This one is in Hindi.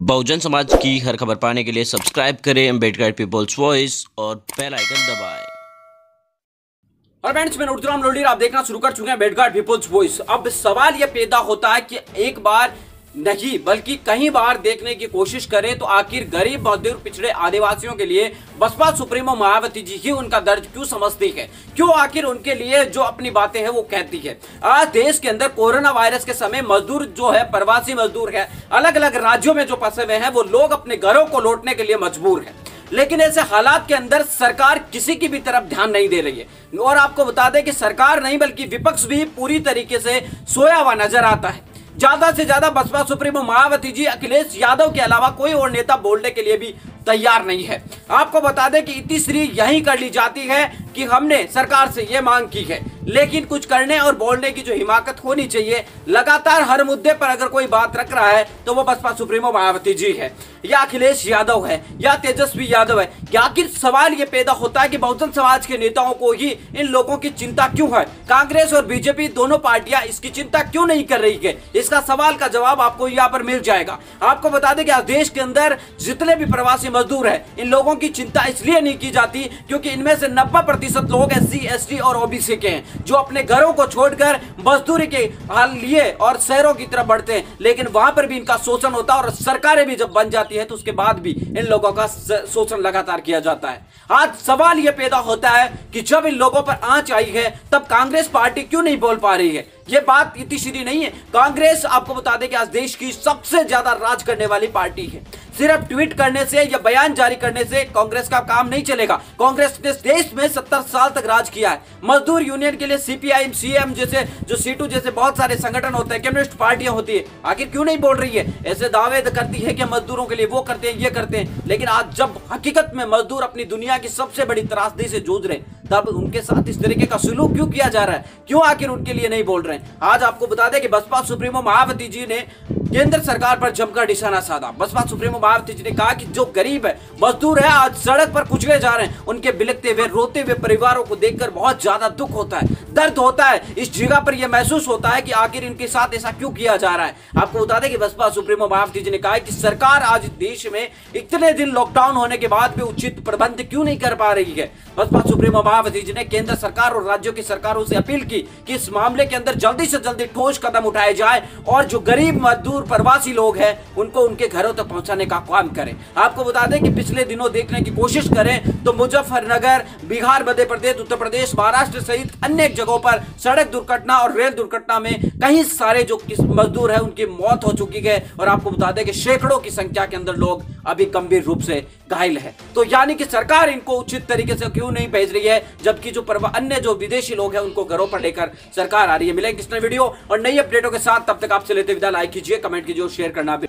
बहुजन समाज की हर खबर पाने के लिए सब्सक्राइब करें अंबेडकर पीपल्स वॉइस और बेल आइकन दबाएँ। और फ्रेंड्स मैं उर्दुराम लोडीर आप देखना शुरू कर चुके हैं बेडगार्ड पीपल्स वॉइस। अब सवाल यह पैदा होता है कि एक बार नहीं, बल्कि कई बार देखने की कोशिश करें तो आखिर गरीब मजदूर पिछड़े आदिवासियों के लिए बसपा सुप्रीमो मायावती जी ही उनका दर्द क्यों समझती है? क्यों आखिर उनके लिए जो अपनी बातें हैं वो कहती है? आज देश के अंदर कोरोना वायरस के समय मजदूर जो है, प्रवासी मजदूर है अलग अलग राज्यों में जो फंसे हुए हैं, वो लोग अपने घरों को लौटने के लिए मजबूर है। लेकिन ऐसे हालात के अंदर सरकार किसी की भी तरफ़ ध्यान नहीं दे रही है। और आपको बता दें कि सरकार नहीं, बल्कि विपक्ष भी पूरी तरीके से सोया हुआ नज़र आता है। ज़्यादा से ज़्यादा बसपा सुप्रीमो मायावती जी, अखिलेश यादव के अलावा कोई और नेता बोलने के लिए भी तैयार नहीं है। आपको बता दें कि इतनी श्री यही कर ली जाती है कि हमने सरकार से ये मांग की है। लेकिन कुछ करने और बोलने की जो हिमाकत होनी चाहिए, लगातार हर मुद्दे पर अगर कोई बात रख रहा है तो वो बसपा सुप्रीमो मायावती जी है। या अखिलेश यादव है, या तेजस्वी यादव है आखिर सवाल ये पैदा होता है कि बहुजन समाज के नेताओं को ही इन लोगों की चिंता क्यों है? कांग्रेस और बीजेपी दोनों पार्टियाँ इसकी चिंता क्यों नहीं कर रही है? इसका सवाल का जवाब आपको यहाँ पर मिल जाएगा। आपको बता दें कि देश के अंदर जितने भी प्रवासी मजदूर है, इन लोगों की चिंता इसलिए नहीं की जाती क्योंकि इनमें से नब्बे प्रतिशत लोग एस सी और ओबीसी के हैं, जो अपने घरों को छोड़कर मजदूरी के हाल लिए और शहरों की तरफ़ बढ़ते हैं। लेकिन वहाँ पर भी इनका शोषण होता है और सरकारें भी जब बन जाती है तो उसके बाद भी इन लोगों का शोषण लगातार किया जाता है। आज सवाल यह पैदा होता है कि जब इन लोगों पर आँच आई है, तब कांग्रेस पार्टी क्यों नहीं बोल पा रही है? ये बात इतनी सीधी नहीं है। कांग्रेस, आपको बता दें कि आज देश की सबसे ज़्यादा राज करने वाली पार्टी है। सिर्फ़ ट्वीट करने से या बयान जारी करने से कांग्रेस का काम नहीं चलेगा। कांग्रेस ने देश में सत्तर साल तक राज किया है। मजदूर यूनियन के लिए सीपीआई सीएम जैसे, जो सीटू जैसे बहुत सारे संगठन होते हैं, कम्युनिस्ट पार्टियाँ होती है, आखिर क्यों नहीं बोल रही है? ऐसे दावे करती है कि मजदूरों के लिए वो करते हैं, ये करते हैं। लेकिन आज जब हकीकत में मजदूर अपनी दुनिया की सबसे बड़ी त्रासदी से जूझ रहे तब उनके साथ इस तरीके का सुलूक क्यों किया जा रहा है? क्यों आखिर उनके लिए नहीं बोल रहे हैं? आज आपको बता दें कि बसपा सुप्रीमो मायावती जी ने केंद्र सरकार पर जमकर निशाना साधा। बसपा सुप्रीमो मायावती जी ने कहा कि जो गरीब है, मजदूर है, आज सड़क पर कुचले जा रहे हैं। उनके बिलकते हुए, रोते हुए परिवारों को देखकर बहुत ज़्यादा दुख होता है, दर्द होता है। इस जगह पर यह महसूस होता है कि आखिर इनके साथ ऐसा क्यों किया जा रहा है? आपको बता दें कि बसपा सुप्रीमो मायावती जी ने कहा कि सरकार आज देश में इतने दिन लॉकडाउन होने के बाद भी उचित प्रबंध क्यों नहीं कर पा रही है? बसपा सुप्रीमो मायावती जी ने केंद्र सरकार और राज्यों की सरकारों से अपील की कि इस मामले के अंदर जल्दी से जल्दी ठोस कदम उठाए जाए और जो गरीब, मजदूर, प्रवासी लोग हैं, उनको उनके घरों तक पहुँचाने का काम करें। आपको बता दें कि पिछले दिनों देखने की कोशिश करें तो मुजफ्फरनगर, बिहार, मध्य प्रदेश, उत्तर प्रदेश, महाराष्ट्र सहित अन्य जगहों पर सड़क दुर्घटना और रेल दुर्घटना में कई सारे जो मजदूर है, उनकी मौत हो चुकी है और आपको बता दें कि सैकड़ों की संख्या के अंदर लोग अभी गंभीर रूप से घायल है। तो यानी कि सरकार इनको उचित तरीके से क्यों नहीं भेज रही है? जबकि जो अन्य जो विदेशी लोग हैं, उनको घरों पर लेकर सरकार आ रही है। मिलेंगे किस वीडियो और नई अपडेटों के साथ। तब तक आपसे लेते विदा। लाइक कीजिए कमेंट कीजिए और शेयर करना